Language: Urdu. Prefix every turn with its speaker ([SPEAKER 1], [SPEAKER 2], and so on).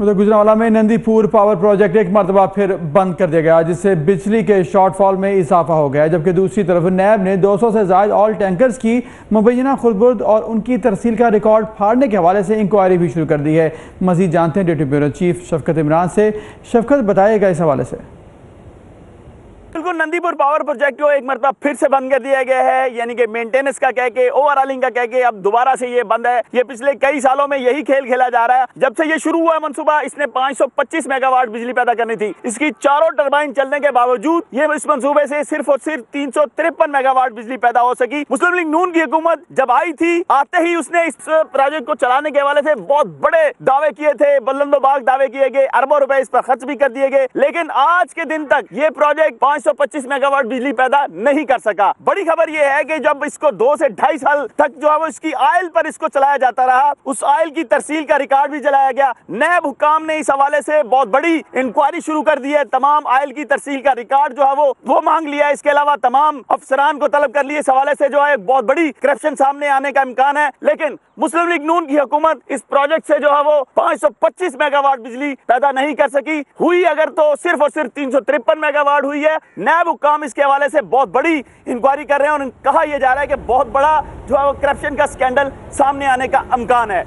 [SPEAKER 1] ادھر گجراوالا میں نندی پور پاور پروجیکٹ ایک مرتبہ پھر بند کر دیا گیا، جس سے بجلی کے شارٹ فال میں اضافہ ہو گیا، جبکہ دوسری طرف نیب نے دو سو سے زائد آل ٹینکرز کی مبینہ خودبرد اور ان کی ترسیل کا ریکارڈ پھاڑنے کے حوالے سے انکوائری بھی شروع کر دی ہے۔ مزید جانتے ہیں ڈیپٹی بیورو چیف شفقت عمران سے۔ شفقت بتائے گا اس حوالے سے۔
[SPEAKER 2] بالکل نندی پور پاور پروجیکٹ کو ایک مرتبہ پھر سے بند کر دیا گیا ہے یعنی کہ مینٹیننس کا کہہ کے اوور آلنگ کا کہہ کے اب دوبارہ سے یہ بند ہے۔ یہ پچھلے کئی سالوں میں یہی کھیل کھیلا جا رہا ہے۔ جب سے یہ شروع ہوا ہے منصوبہ، اس نے پانچ سو پچیس میگا واٹ بجلی پیدا کرنی تھی۔ اس کی چاروں ٹربائن چلنے کے باوجود یہ اس منصوبے سے صرف اور صرف تین سو ترپن میگا واٹ بجلی پیدا ہو سکی۔ مسلم لیگ نون کی حکومت جب آئی تھی، آتے ہی اس نے اس پروجیکٹ کو چلانے کے حوالے سے بہت بڑے دعوے کیے تھے۔ بلند و باغ دعوے کیے گئے، اربوں روپے اس پر خرچ بھی کر دیے گئے۔ لیکن آج کے دن تک یہ پروجیکٹ پانچ سو پچیس میگا واٹ بجلی پیدا نہیں کر سکا۔ بڑی خبر یہ ہے کہ جب اس کو دو سے ڈھائی سال تک جو ہے وہ اس کی آئل پر اس کو چلایا جاتا رہا، اس آئل کی ترسیل کا ریکارڈ بھی جلایا گیا۔ نیب حکام نے اس حوالے سے بہت بڑی انکوائری شروع کر دی ہے۔ تمام آئل کی ترسیل کا ریکارڈ جو ہے وہ وہ مانگ لیا اس کے علاوہ تمام افسران کو طلب کر لیے اس حوالے سے جو ہے ایک بہت بڑی کرپشن سامنے آنے کا امکان ہے۔ لیکن مسلم لیگ نون کی حکومت اس پروجیکٹ سے جو ہے وہ پانچ سو پچیس میگا واٹ بجلی پیدا نہیں کر سکی۔ ہوئی اگر تو صرف اور صرف تین سو ترپن میگا واٹ ہوئی ہے۔ نیب حکام اس کے حوالے سے بہت بڑی انکوائری کر رہے ہیں اور کہا یہ جا رہا ہے کہ بہت بڑا جو ہے وہ کرپشن کا سکینڈل سامنے آنے کا امکان ہے۔